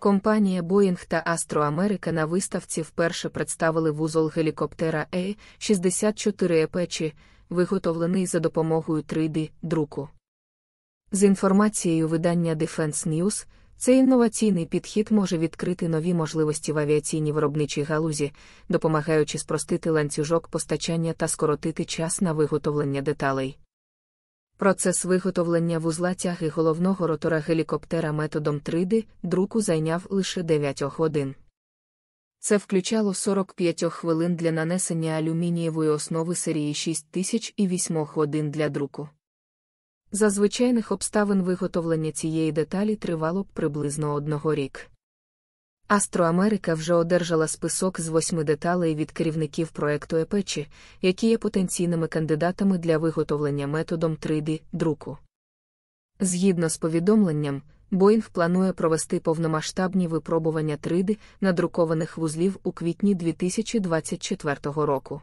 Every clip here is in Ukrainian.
Компанія Boeing та Astro America на виставці вперше представили вузол гелікоптера A-64 Apache, виготовлений за допомогою 3D-друку. З інформацією видання Defense News, цей інноваційний підхід може відкрити нові можливості в авіаційній виробничій галузі, допомагаючи спростити ланцюжок постачання та скоротити час на виготовлення деталей. Процес виготовлення вузла тяги головного ротора гелікоптера методом 3D друку зайняв лише 9 годин. Це включало 45 хвилин для нанесення алюмінієвої основи серії 6000 і 8 годин для друку. За звичайних обставин виготовлення цієї деталі тривало б приблизно одного рік. Астроамерика вже одержала список з восьми деталей від керівників проекту ЕПЕЧі, які є потенційними кандидатами для виготовлення методом 3D друку. Згідно з повідомленням, Боїнг планує провести повномасштабні випробування 3D надрукованих вузлів у квітні 2024 року.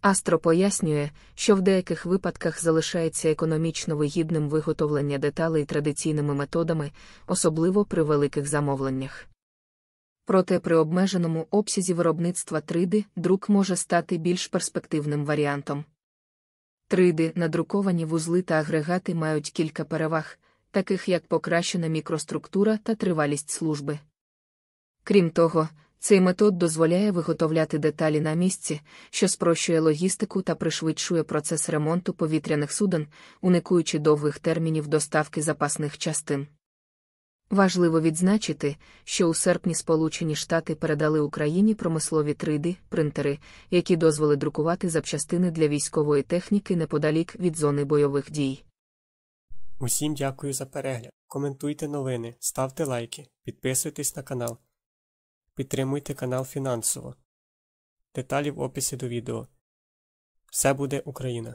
Астро пояснює, що в деяких випадках залишається економічно вигідним виготовлення деталей традиційними методами, особливо при великих замовленнях. Проте при обмеженому обсязі виробництва 3D друк може стати більш перспективним варіантом. 3D надруковані вузли та агрегати мають кілька переваг, таких як покращена мікроструктура та тривалість служби. Крім того, цей метод дозволяє виготовляти деталі на місці, що спрощує логістику та пришвидшує процес ремонту повітряних суден, уникуючи довгих термінів доставки запасних частин. Важливо відзначити, що у серпні Сполучені Штати передали Україні промислові 3D принтери, які дозволили друкувати запчастини для військової техніки неподалік від зони бойових дій. Усім дякую за перегляд. Коментуйте новини, ставте лайки, підписуйтесь на канал. Підтримуйте канал фінансово. Деталі в описі до відео. Все буде Україна!